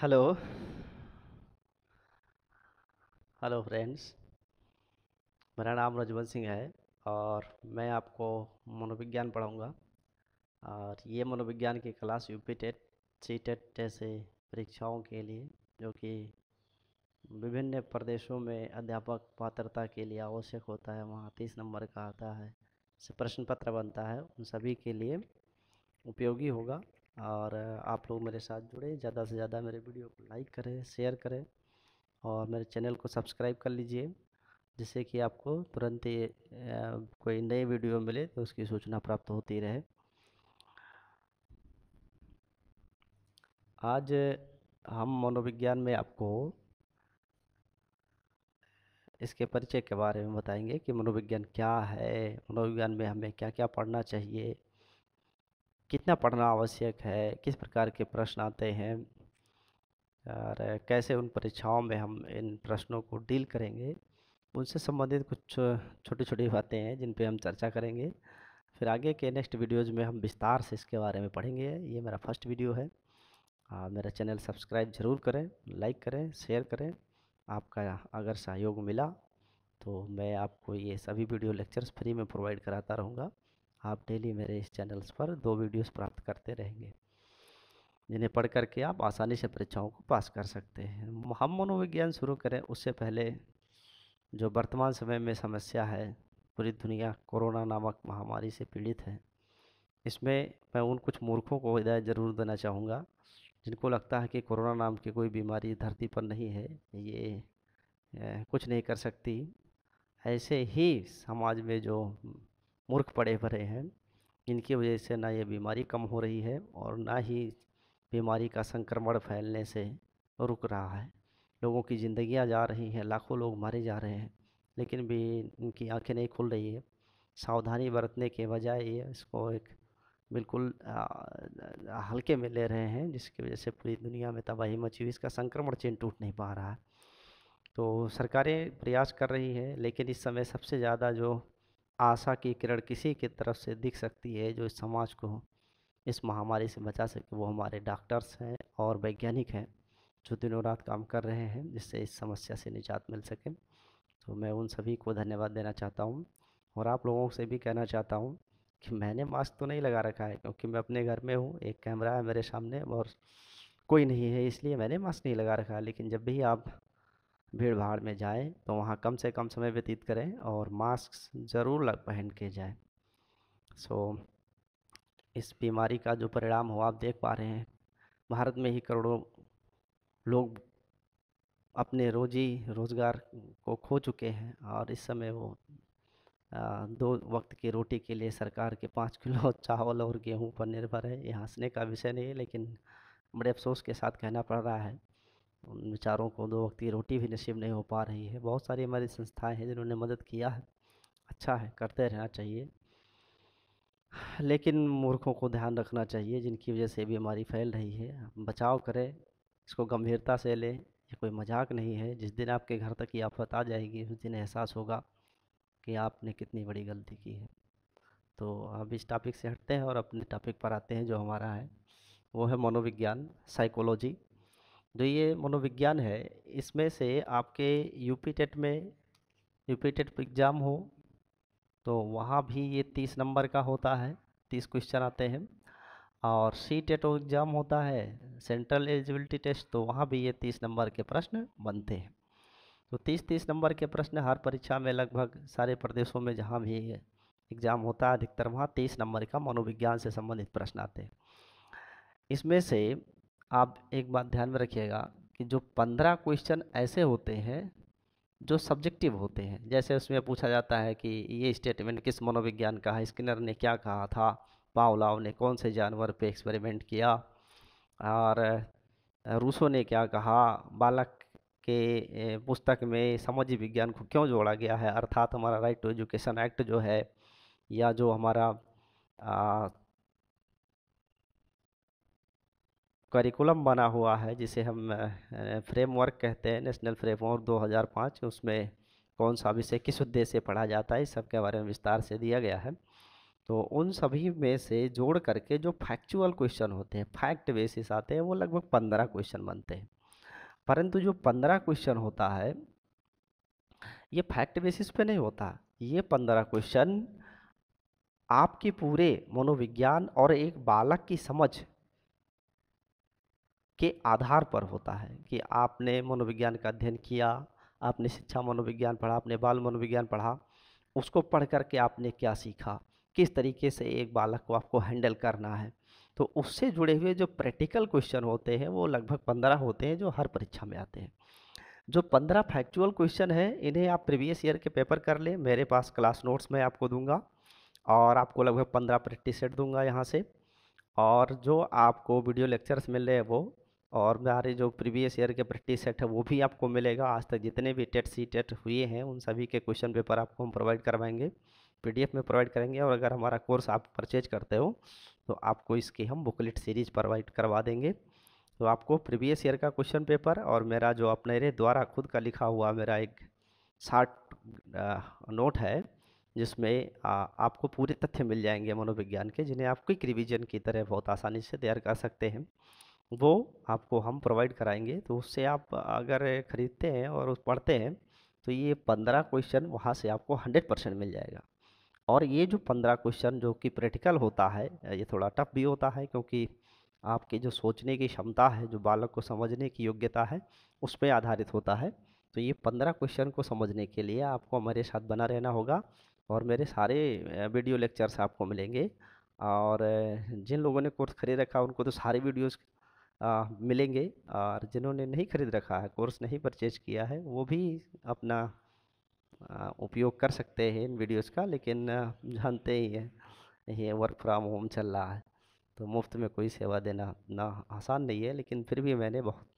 Hello hello friends मेरा नाम रजवंत सिंह है और मैं आपको मनोविज्ञान पढ़ाऊँगा। और ये मनोविज्ञान की class UP TET, C TET जैसे परीक्षाओं के लिए, जो कि विभिन्न प्रदेशों में अध्यापक पात्रता के लिए आवश्यक होता है, वहाँ तीस नंबर का आता है, से प्रश्न पत्र बनता है, उन सभी के लिए उपयोगी होगा। और आप लोग मेरे साथ जुड़े, ज़्यादा से ज़्यादा मेरे वीडियो को लाइक करें, शेयर करें और मेरे चैनल को सब्सक्राइब कर लीजिए, जिससे कि आपको तुरंत ही कोई नई वीडियो मिले तो उसकी सूचना प्राप्त होती रहे। आज हम मनोविज्ञान में आपको इसके परिचय के बारे में बताएँगे कि मनोविज्ञान क्या है, मनोविज्ञान में हमें क्या क्या पढ़ना चाहिए कितना पढ़ना आवश्यक है किस प्रकार के प्रश्न आते हैं और कैसे उन परीक्षाओं में हम इन प्रश्नों को डील करेंगे उनसे संबंधित कुछ छोटी छोटी बातें हैं जिन पे हम चर्चा करेंगे। फिर आगे के नेक्स्ट वीडियोज़ में हम विस्तार से इसके बारे में पढ़ेंगे ये मेरा फ़र्स्ट वीडियो है। आ, मेरा चैनल सब्सक्राइब ज़रूर करें लाइक करें शेयर करें आपका अगर सहयोग मिला तो मैं आपको ये सभी वीडियो लेक्चर्स फ्री में प्रोवाइड कराता रहूँगा। आप डेली मेरे इस चैनल्स पर दो वीडियोस प्राप्त करते रहेंगे, जिन्हें पढ़ करके आप आसानी से परीक्षाओं को पास कर सकते हैं। हम मनोविज्ञान शुरू करें, उससे पहले जो वर्तमान समय में समस्या है, पूरी दुनिया कोरोना नामक महामारी से पीड़ित है, इसमें मैं उन कुछ मूर्खों को हिदायत ज़रूर देना चाहूँगा, जिनको लगता है कि कोरोना नाम की कोई बीमारी धरती पर नहीं है, ये कुछ नहीं कर सकती। ऐसे ही समाज में जो मूर्ख पड़े भरे हैं। इनकी वजह से ना ये बीमारी कम हो रही है और ना ही बीमारी का संक्रमण फैलने से रुक रहा है। लोगों की ज़िंदगियाँ जा रही हैं, लाखों लोग मारे जा रहे हैं, लेकिन भी इनकी आँखें नहीं खुल रही है। सावधानी बरतने के बजाय ये इसको एक बिल्कुल हल्के में ले रहे हैं, जिसकी वजह से पूरी दुनिया में तबाही मची हुई, इसका संक्रमण चेन टूट नहीं पा रहा है। तो सरकारें प्रयास कर रही हैं, लेकिन इस समय सबसे ज़्यादा जो आशा की किरण किसी की तरफ़ से दिख सकती है जो इस समाज को, इस महामारी से बचा सके। वो हमारे डॉक्टर्स हैं और वैज्ञानिक हैं, जो दिनों रात काम कर रहे हैं, जिससे इस समस्या से निजात मिल सके। तो मैं उन सभी को धन्यवाद देना चाहता हूँ और आप लोगों से भी कहना चाहता हूँ कि मैंने मास्क तो नहीं लगा रखा है, क्योंकि मैं अपने घर में हूँ, एक कैमरा है मेरे सामने और कोई नहीं है, इसलिए मैंने मास्क नहीं लगा रखा। लेकिन जब भी आप भीड़ भाड़ में जाए तो वहाँ कम से कम समय व्यतीत करें और मास्क ज़रूर लग, पहन के जाए। सो, इस बीमारी का जो परिणाम हो आप देख पा रहे हैं। भारत में ही करोड़ों लोग अपने रोजी रोज़गार को खो चुके हैं और इस समय वो दो वक्त की रोटी के लिए सरकार के पाँच किलो चावल और गेहूँ पर निर्भर है। ये हंसने का विषय नहीं है, लेकिन बड़े अफसोस के साथ कहना पड़ रहा है। उन बेचारों को दो वक्त की रोटी भी नसीब नहीं हो पा रही है। बहुत सारी हमारी संस्थाएँ हैं जिन्होंने मदद किया है। अच्छा है, करते रहना चाहिए। लेकिन मूर्खों को ध्यान रखना चाहिए, जिनकी वजह से बीमारी फैल रही है। बचाव करें, इसको गंभीरता से लें, ये कोई मज़ाक नहीं है। जिस दिन आपके घर तक ये आफत आ जाएगी, उस दिन एहसास होगा कि आपने कितनी बड़ी गलती की है। तो अब इस टॉपिक से हटते हैं और अपने टॉपिक पर आते हैं जो हमारा है। वो है मनोविज्ञान साइकोलॉजी जो ये मनोविज्ञान है। इसमें से आपके यूपी टेट में, यूपी टेट एग्ज़ाम हो तो वहाँ भी ये तीस नंबर का होता है, तीस क्वेश्चन आते हैं। और सी टेट एग्ज़ाम होता है, सेंट्रल एलिजिबिलिटी टेस्ट तो वहाँ भी ये तीस नंबर के प्रश्न बनते हैं। तो तीस तीस नंबर के प्रश्न हर परीक्षा में लगभग सारे प्रदेशों में जहाँ भी एग्ज़ाम होता है, अधिकतर वहाँ तीस नंबर का मनोविज्ञान से संबंधित प्रश्न आते हैं। इसमें से आप एक बात ध्यान में रखिएगा कि जो पंद्रह क्वेश्चन ऐसे होते हैं, जो सब्जेक्टिव होते हैं, जैसे उसमें पूछा जाता है कि ये स्टेटमेंट किस मनोविज्ञान का है, स्किनर ने क्या कहा था, पावलाव ने कौन से जानवर पे एक्सपेरिमेंट किया, और रूसो ने क्या कहा, बालक के पुस्तक में सामाजिक विज्ञान को क्यों जोड़ा गया है, अर्थात हमारा राइट टू एजुकेशन एक्ट जो है, या जो हमारा करिकुलम बना हुआ है, जिसे हम फ्रेमवर्क कहते हैं नेशनल फ्रेमवर्क 2005 उसमें कौन सा विषय किस उद्देश्य से पढ़ा जाता है इस सब के बारे में विस्तार से दिया गया है। तो उन सभी में से जोड़ करके जो फैक्चुअल क्वेश्चन होते हैं फैक्ट बेसिस आते हैं, वो लगभग पंद्रह क्वेश्चन बनते हैं। परंतु जो पंद्रह क्वेश्चन होता है, ये फैक्ट बेसिस पे नहीं होता। ये पंद्रह क्वेश्चन आपके पूरे मनोविज्ञान और एक बालक की समझ के आधार पर होता है कि आपने मनोविज्ञान का अध्ययन किया, आपने शिक्षा मनोविज्ञान पढ़ा, आपने बाल मनोविज्ञान पढ़ा, उसको पढ़ करके आपने क्या सीखा? किस तरीके से एक बालक को आपको हैंडल करना है? तो उससे जुड़े हुए जो प्रैक्टिकल क्वेश्चन होते हैं, वो लगभग पंद्रह होते हैं जो हर परीक्षा में आते हैं। जो पंद्रह फैक्चुअल क्वेश्चन है, इन्हें आप प्रीवियस ईयर के पेपर कर लें, मेरे पास क्लास नोट्स मैं आपको दूँगा और आपको लगभग पंद्रह प्रैक्टिस सेट दूँगा यहाँ से। और जो आपको वीडियो लेक्चर्स मिल रहे हैं वो और हमारे जो प्रीवियस ईयर के प्रैक्टिस सेट है, वो भी आपको मिलेगा। आज तक जितने भी टेट, सी टेट हुए हैं, उन सभी के क्वेश्चन पेपर आपको हम प्रोवाइड करवाएँगे, पीडीएफ में प्रोवाइड करेंगे और अगर हमारा कोर्स आप परचेज करते हो तो आपको इसकी हम बुकलेट सीरीज़ प्रोवाइड करवा देंगे। तो आपको प्रीवियस ईयर का क्वेश्चन पेपर और मेरा जो अपने द्वारा खुद का लिखा हुआ मेरा एक शार्ट नोट है, जिसमें आपको पूरे तथ्य मिल जाएँगे मनोविज्ञान के, जिन्हें आप क्विक रिविजन की तरह बहुत आसानी से तैयार कर सकते हैं। वो आपको हम प्रोवाइड कराएँगे तो उससे आप अगर ख़रीदते हैं और उस पढ़ते हैं तो ये पंद्रह क्वेश्चन वहाँ से आपको हंड्रेड परसेंट मिल जाएगा। और ये जो पंद्रह क्वेश्चन जो कि प्रैक्टिकल होता है, ये थोड़ा टफ भी होता है क्योंकि आपकी जो सोचने की क्षमता है, जो बालक को समझने की योग्यता है, उस पर आधारित होता है। तो ये पंद्रह क्वेश्चन को समझने के लिए आपको हमारे साथ बना रहना होगा और मेरे सारे वीडियो लेक्चर्स आपको मिलेंगे। और जिन लोगों ने कोर्स खरीद रखा उनको तो सारे वीडियोस मिलेंगे और जिन्होंने नहीं खरीद रखा है कोर्स नहीं परचेज किया है वो भी अपना उपयोग कर सकते हैं इन वीडियोस का लेकिन जानते ही हैं ये वर्क फ्रॉम होम चल रहा है तो मुफ़्त में कोई सेवा देना ना आसान नहीं है लेकिन फिर भी मैंने बहुत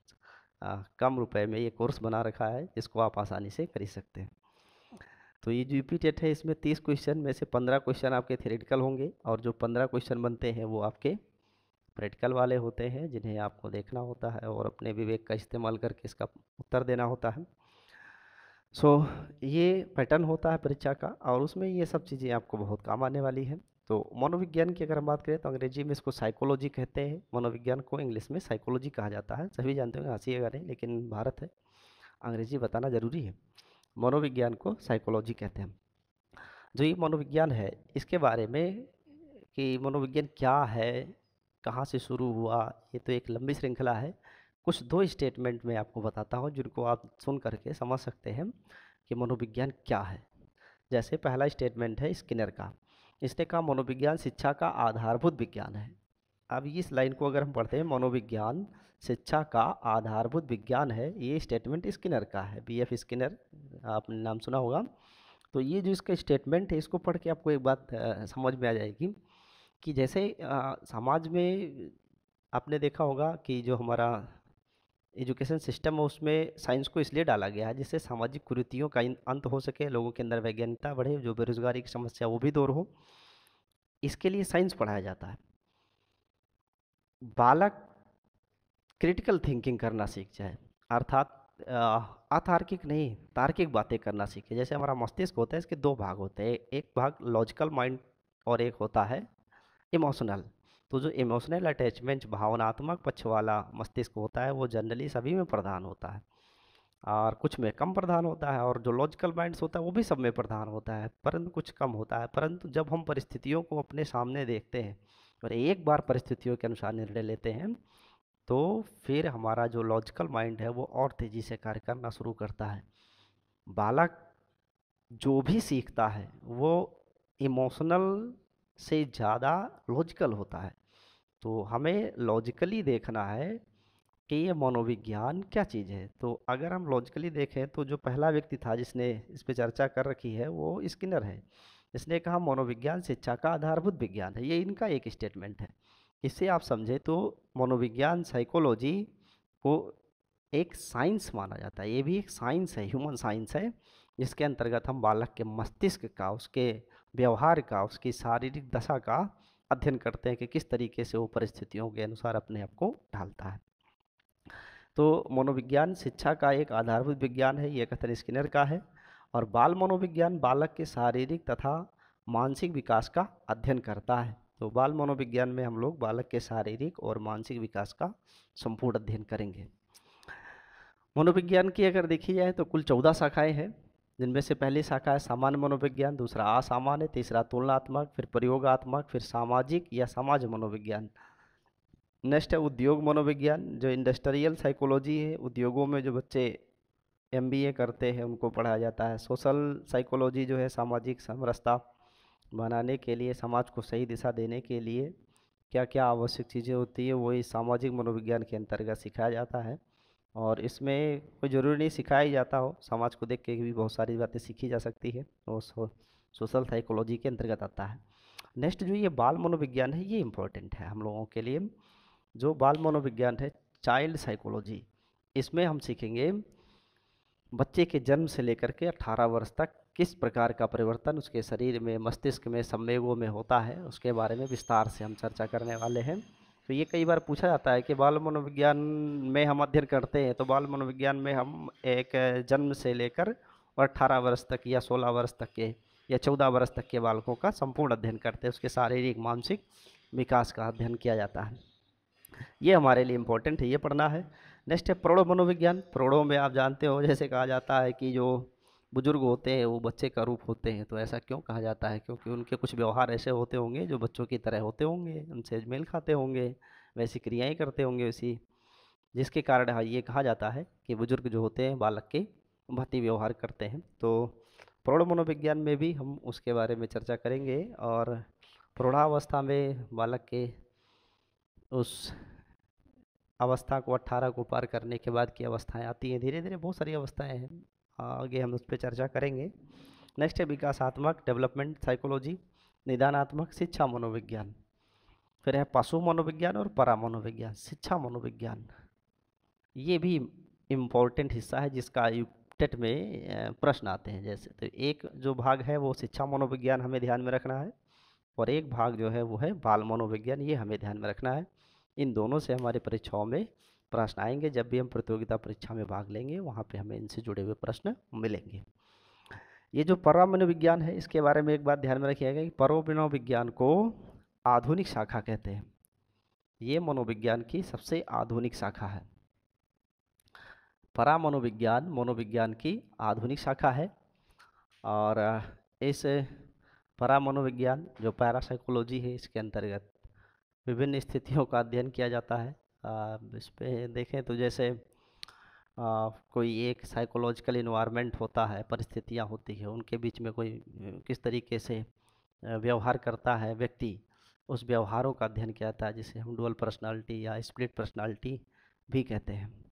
आ, कम रुपए में ये कोर्स बना रखा है जिसको आप आसानी से खरीद सकते हैं। तो ये जो टेट है इसमें तीस क्वेश्चन में से पंद्रह क्वेश्चन आपके थेरेटिकल होंगे और जो पंद्रह क्वेश्चन बनते हैं वो आपके प्रैक्टिकल वाले होते हैं जिन्हें आपको देखना होता है और अपने विवेक का इस्तेमाल करके इसका उत्तर देना होता है। सो so, ये पैटर्न होता है परीक्षा का और उसमें ये सब चीज़ें आपको बहुत काम आने वाली हैं। तो मनोविज्ञान की अगर हम बात करें तो अंग्रेज़ी में इसको साइकोलॉजी कहते हैं। मनोविज्ञान को इंग्लिश में साइकोलॉजी कहा जाता है। सभी जानते होंगे हंसीएगा नहीं लेकिन भारत है। अंग्रेज़ी बताना ज़रूरी है। मनोविज्ञान को साइकोलॉजी कहते हैं। जो ये मनोविज्ञान है इसके बारे में कि मनोविज्ञान क्या है कहाँ से शुरू हुआ, ये तो एक लंबी श्रृंखला है। कुछ दो स्टेटमेंट मैं आपको बताता हूँ, जिनको आप सुन करके समझ सकते हैं कि मनोविज्ञान क्या है। जैसे पहला स्टेटमेंट है स्किनर का। इसने कहा, मनोविज्ञान शिक्षा का आधारभूत विज्ञान है। अब इस लाइन को अगर हम पढ़ते हैं, मनोविज्ञान शिक्षा का आधारभूत विज्ञान है, ये स्टेटमेंट स्किनर का है। बी एफ़ स्किनर, आपने नाम सुना होगा। तो ये जो इसका स्टेटमेंट है, इसको पढ़ के आपको एक बात समझ में आ जाएगी कि जैसे आ, समाज में आपने देखा होगा कि जो हमारा एजुकेशन सिस्टम है उसमें साइंस को इसलिए डाला गया है जिससे सामाजिक कुरीतियों का अंत हो सके लोगों के अंदर वैज्ञानिकता बढ़े जो बेरोजगारी की समस्या वो भी दूर हो। इसके लिए साइंस पढ़ाया जाता है। बालक क्रिटिकल थिंकिंग करना सीख जाए अर्थात अतार्किक नहीं तार्किक बातें करना सीखे। जैसे हमारा मस्तिष्क होता है इसके दो भाग होते हैं एक भाग लॉजिकल माइंड और एक होता है इमोशनल। तो जो इमोशनल अटैचमेंट भावनात्मक पक्ष वाला मस्तिष्क होता है, वो जनरली सभी में प्रधान होता है। और कुछ में कम प्रधान होता है और जो लॉजिकल माइंड्स होता है, वो भी सब में प्रधान होता है, परंतु कुछ कम होता है। परंतु जब हम परिस्थितियों को अपने सामने देखते हैं और एक बार परिस्थितियों के अनुसार निर्णय लेते हैं तो फिर हमारा जो लॉजिकल माइंड है, वो और तेज़ी से कार्य करना शुरू करता है। बालक जो भी सीखता है, वो इमोशनल से ज़्यादा लॉजिकल होता है। तो हमें लॉजिकली देखना है कि ये मनोविज्ञान क्या चीज़ है। तो अगर हम लॉजिकली देखें तो जो पहला व्यक्ति था जिसने इस पर चर्चा कर रखी है वो स्किनर है। इसने कहा, मनोविज्ञान शिक्षा का आधारभूत विज्ञान है। ये इनका एक स्टेटमेंट है। इससे आप समझे तो मनोविज्ञान साइकोलॉजी को एक साइंस माना जाता है। ये भी एक साइंस है ह्यूमन साइंस है, जिसके अंतर्गत हम बालक के मस्तिष्क का, उसके व्यवहार का, उसकी शारीरिक दशा का अध्ययन करते हैं कि किस तरीके से वो परिस्थितियों के अनुसार अपने आप को ढालता है। तो मनोविज्ञान शिक्षा का एक आधारभूत विज्ञान है, ये कथन स्किनर का है और बाल मनोविज्ञान बालक के शारीरिक तथा मानसिक विकास का अध्ययन करता है। तो बाल मनोविज्ञान में हम लोग बालक के शारीरिक और मानसिक विकास का संपूर्ण अध्ययन करेंगे। मनोविज्ञान की अगर देखी जाए तो कुल चौदह शाखाएँ हैं। जिनमें से पहली शाखा है सामान्य मनोविज्ञान, दूसरा असामान्य, तीसरा तुलनात्मक, फिर प्रयोगात्मक, फिर सामाजिक या समाज मनोविज्ञान। नेक्स्ट है उद्योग मनोविज्ञान, जो इंडस्ट्रियल साइकोलॉजी है, उद्योगों में जो बच्चे एमबीए करते हैं, उनको पढ़ाया जाता है। सोशल साइकोलॉजी जो है सामाजिक समरसता बनाने के लिए, समाज को सही दिशा देने के लिए क्या क्या आवश्यक चीज़ें होती है वही सामाजिक मनोविज्ञान के अंतर्गत सिखाया जाता है। और इसमें कोई ज़रूरी नहीं सिखाया ही जाता हो। समाज को देख के भी बहुत सारी बातें सीखी जा सकती है और सो, सोशल साइकोलॉजी के अंतर्गत आता है। नेक्स्ट जो ये बाल मनोविज्ञान है ये इम्पोर्टेंट है हम लोगों के लिए। जो बाल मनोविज्ञान है चाइल्ड साइकोलॉजी इसमें हम सीखेंगे बच्चे के जन्म से लेकर के 18 वर्ष तक किस प्रकार का परिवर्तन उसके शरीर में मस्तिष्क में संवेगों में होता है उसके बारे में विस्तार से हम चर्चा करने वाले हैं। तो ये कई बार पूछा जाता है कि बाल मनोविज्ञान में हम अध्ययन करते हैं तो बाल मनोविज्ञान में हम एक जन्म से लेकर और अट्ठारह वर्ष तक या सोलह वर्ष तक के या चौदह वर्ष तक के बालकों का संपूर्ण अध्ययन करते हैं। उसके शारीरिक, मानसिक विकास का अध्ययन किया जाता है। ये हमारे लिए इम्पोर्टेंट है, ये पढ़ना है। नेक्स्ट है, प्रौढ़ मनोविज्ञान। प्रौढ़ों में आप जानते हो, जैसे कहा जाता है कि जो बुज़ुर्ग होते हैं, वो बच्चे का रूप होते हैं तो ऐसा क्यों कहा जाता है? क्योंकि उनके कुछ व्यवहार ऐसे होते होंगे जो बच्चों की तरह होते होंगे, उनसे मेल खाते होंगे, वैसी क्रियाएँ करते होंगे वैसी जिसके कारण हाँ ये कहा जाता है कि बुज़ुर्ग जो होते हैं, बालक के भांति व्यवहार करते हैं। तो प्रौढ़ मनोविज्ञान में भी हम उसके बारे में चर्चा करेंगे और प्रौढ़ावस्था में बालक के उस अवस्था को, अट्ठारह को पार करने के बाद की अवस्थाएँ आती हैं। धीरे धीरे बहुत सारी अवस्थाएँ हैं। आगे हम उस पर चर्चा करेंगे। नेक्स्ट है विकासात्मक डेवलपमेंट साइकोलॉजी निदानात्मक शिक्षा मनोविज्ञान। फिर है पशु मनोविज्ञान और परा मनोविज्ञान, शिक्षा मनोविज्ञान। ये भी इम्पोर्टेंट हिस्सा है जिसका टेट में प्रश्न आते हैं जैसे। तो एक जो भाग है वो शिक्षा मनोविज्ञान हमें ध्यान में रखना है और एक भाग जो है वो है बाल मनोविज्ञान, ये हमें ध्यान में रखना है। इन दोनों से हमारी परीक्षाओं में प्रश्न आएँगे, जब भी हम प्रतियोगिता परीक्षा में भाग लेंगे, वहाँ पे हमें इनसे जुड़े हुए प्रश्न मिलेंगे। ये जो मनोविज्ञान है, इसके बारे में एक बात ध्यान में रखिएगा कि मनोविज्ञान को आधुनिक शाखा कहते हैं। ये मनोविज्ञान की सबसे आधुनिक शाखा है। परा मनोविज्ञान की आधुनिक शाखा है और इस परा मनोविज्ञान जो पैरासाइकोलॉजी है, इसके अंतर्गत विभिन्न स्थितियों का अध्ययन किया जाता है। इस पर देखें तो जैसे आ, कोई एक साइकोलॉजिकल इन्वायरमेंट होता है परिस्थितियाँ होती है उनके बीच में कोई किस तरीके से व्यवहार करता है व्यक्ति उस व्यवहारों का अध्ययन किया जाता है जिसे हम डुअल पर्सनालिटी या स्प्लिट पर्सनालिटी भी कहते हैं।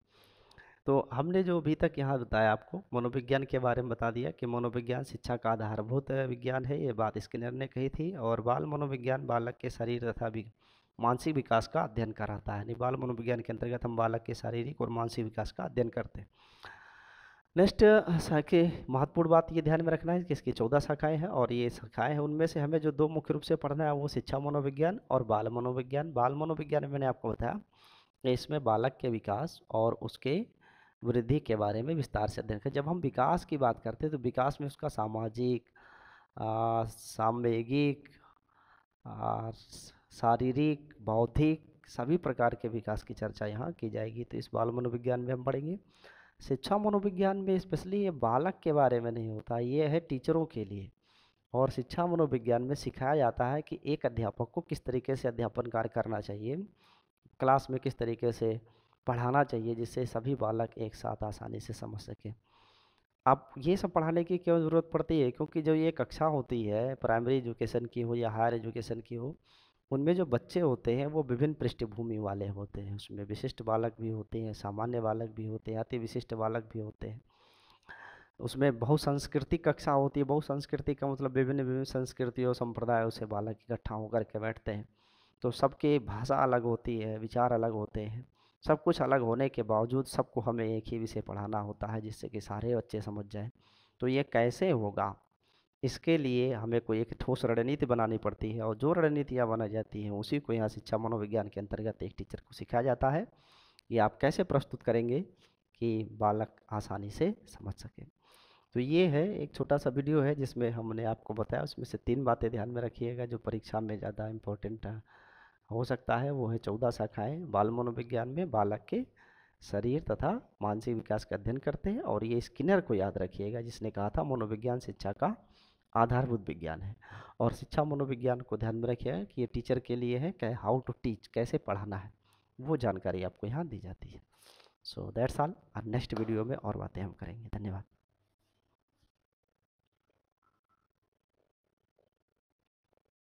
तो हमने जो अभी तक यहाँ बताया आपको मनोविज्ञान के बारे में बता दिया कि मनोविज्ञान शिक्षा का आधारभूत विज्ञान है ये बात स्किनर ने कही थी और बाल मनोविज्ञान बालक के शरीर तथा मानसिक विकास का अध्ययन कराता है। बाल मनोविज्ञान के अंतर्गत हम बालक के शारीरिक और मानसिक विकास का अध्ययन करते हैं। नेक्स्ट शाखे महत्वपूर्ण बात ये ध्यान में रखना है कि इसकी चौदह शाखाएँ हैं और ये शाखाएँ हैं, उनमें से हमें जो दो मुख्य रूप से पढ़ना है वो शिक्षा मनोविज्ञान और बाल मनोविज्ञान। बाल मनोविज्ञान में मैंने आपको बताया कि इसमें बालक के विकास और उसके वृद्धि के बारे में विस्तार से अध्ययन करें। जब हम विकास की बात करते हैं तो विकास में उसका सामाजिक सामवेगिक शारीरिक, बौद्धिक सभी प्रकार के विकास की चर्चा यहाँ की जाएगी। तो इस बाल मनोविज्ञान में हम पढ़ेंगे शिक्षा मनोविज्ञान में स्पेशली ये बालक के बारे में नहीं होता, ये है टीचरों के लिए। और शिक्षा मनोविज्ञान में सिखाया जाता है कि एक अध्यापक को किस तरीके से अध्यापन कार्य करना चाहिए, क्लास में किस तरीके से पढ़ाना चाहिए, जिससे सभी बालक एक साथ आसानी से समझ सकें। अब ये सब पढ़ाने की क्यों ज़रूरत पड़ती है? क्योंकि जो ये कक्षा होती है, प्राइमरी एजुकेशन की हो या हायर एजुकेशन की हो उनमें जो बच्चे होते हैं, वो विभिन्न पृष्ठभूमि वाले होते हैं। उसमें विशिष्ट बालक भी होते हैं, सामान्य बालक भी होते हैं अति विशिष्ट बालक भी होते हैं। उसमें बहुसंस्कृतिक कक्षा होती है। बहुसंस्कृति का मतलब विभिन्न विभिन्न संस्कृतियों, संप्रदायों से बालक इकट्ठा होकर के बैठते हैं। तो सबके भाषा अलग होती है, विचार अलग होते हैं। सब कुछ अलग होने के बावजूद सबको हमें एक ही विषय पढ़ाना होता है, जिससे कि सारे बच्चे समझ जाएँ। तो ये कैसे होगा? इसके लिए हमें कोई एक ठोस रणनीति बनानी पड़ती है और जो रणनीतियाँ बनाई जाती हैं, उसी को यहाँ शिक्षा मनोविज्ञान के अंतर्गत एक टीचर को सिखाया जाता है। कि आप कैसे प्रस्तुत करेंगे कि बालक आसानी से समझ सके। तो ये है, एक छोटा सा वीडियो है जिसमें हमने आपको बताया, उसमें से तीन बातें ध्यान में रखिएगा जो परीक्षा में ज़्यादा इम्पोर्टेंट हो सकता है। वो है चौदह शाखाएँ, बाल मनोविज्ञान में बालक के शरीर तथा मानसिक विकास का अध्ययन करते हैं और ये स्किनर को याद रखिएगा जिसने कहा था, मनोविज्ञान शिक्षा का आधारभूत विज्ञान है। और शिक्षा मनोविज्ञान को ध्यान में रखिएगा कि ये टीचर के लिए है, क्या हाउ टू टीच कैसे पढ़ाना है, वो जानकारी आपको यहाँ दी जाती है। सो दैट्स ऑल और नेक्स्ट वीडियो में और बातें हम करेंगे। धन्यवाद।